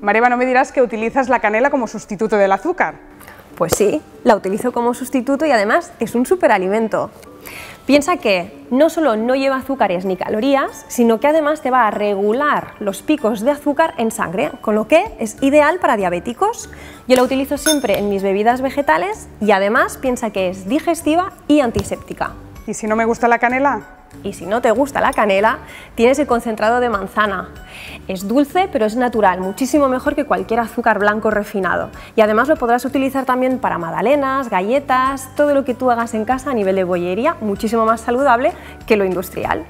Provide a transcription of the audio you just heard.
Mareva, no me dirás que utilizas la canela como sustituto del azúcar. Pues sí, la utilizo como sustituto y además es un superalimento. Piensa que no solo no lleva azúcares ni calorías, sino que además te va a regular los picos de azúcar en sangre, con lo que es ideal para diabéticos. Yo la utilizo siempre en mis bebidas vegetales y además piensa que es digestiva y antiséptica. ¿Y si no me gusta la canela? Y si no te gusta la canela, tienes el concentrado de manzana. Es dulce, pero es natural, muchísimo mejor que cualquier azúcar blanco refinado. Y además lo podrás utilizar también para magdalenas, galletas, todo lo que tú hagas en casa a nivel de bollería, muchísimo más saludable que lo industrial.